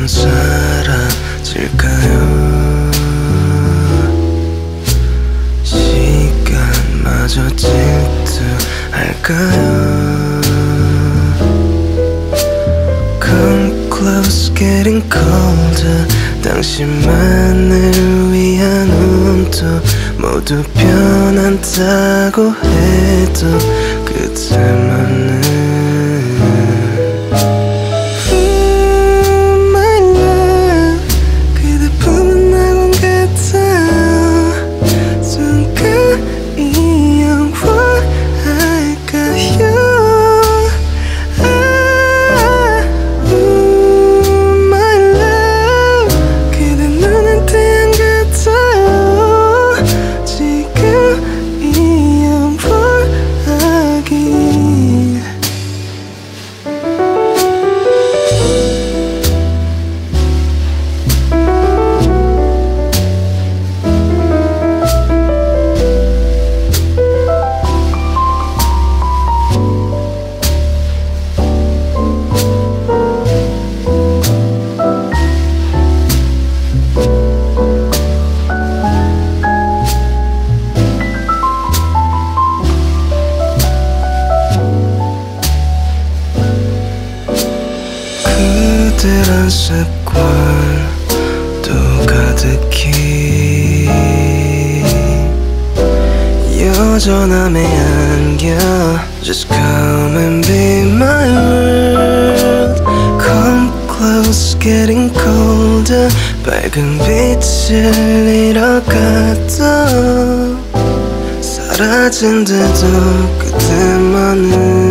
언젠간 사라질까요? 시간마저 질투할까요? Come close, getting colder. 당신만을 위한 온도 모두 변한다고 해도 그때만은 그대란 습관 또 가득히 여전함에 안겨 Just come and be my world Come close getting colder 밝은 빛을 잃어가도 사라진 듯도 그때만은